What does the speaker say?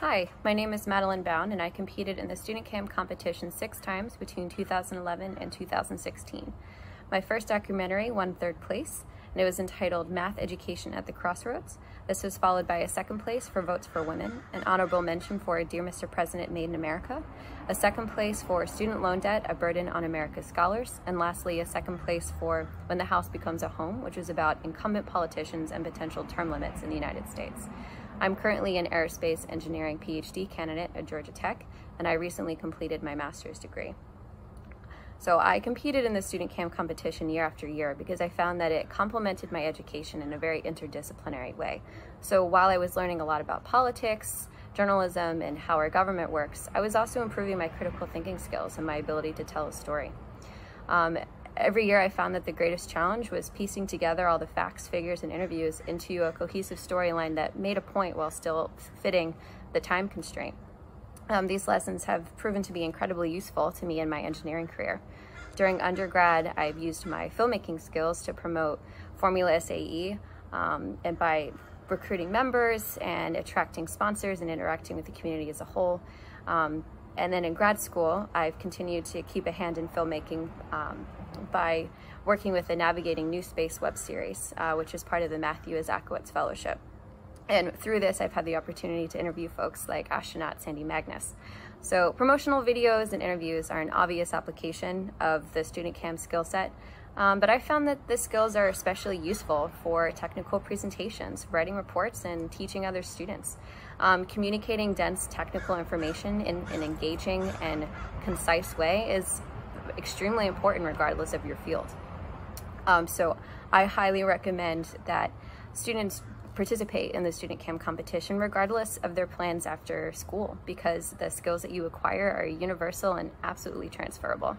Hi, my name is Madeline Bowne and I competed in the StudentCam competition six times between 2011 and 2016. My first documentary won third place and it was entitled Math Education at the Crossroads. This was followed by a second place for Votes for Women, an honorable mention for Dear Mr. President Made in America, a second place for Student Loan Debt, a Burden on America's Scholars, and lastly a second place for When the House Becomes a Home, which was about incumbent politicians and potential term limits in the United States. I'm currently an aerospace engineering PhD candidate at Georgia Tech, and I recently completed my master's degree. So I competed in the StudentCam competition year after year because I found that it complemented my education in a very interdisciplinary way. So while I was learning a lot about politics, journalism, and how our government works, I was also improving my critical thinking skills and my ability to tell a story. Um, every year I found that the greatest challenge was piecing together all the facts, figures, and interviews into a cohesive storyline that made a point while still fitting the time constraint. Um, these lessons have proven to be incredibly useful to me in my engineering career. During undergrad, I've used my filmmaking skills to promote Formula SAE um, and by recruiting members and attracting sponsors and interacting with the community as a whole. Um, and then in grad school, I've continued to keep a hand in filmmaking um, by working with the Navigating New Space web series, uh, which is part of the Matthew Isakowitz Fellowship. And through this, I've had the opportunity to interview folks like astronaut Sandy Magnus. So promotional videos and interviews are an obvious application of the StudentCam skill set, um, but I found that the skills are especially useful for technical presentations, writing reports, and teaching other students. Um, communicating dense technical information in an engaging and concise way is extremely important regardless of your field. Um, so I highly recommend that students participate in the StudentCam competition regardless of their plans after school because the skills that you acquire are universal and absolutely transferable.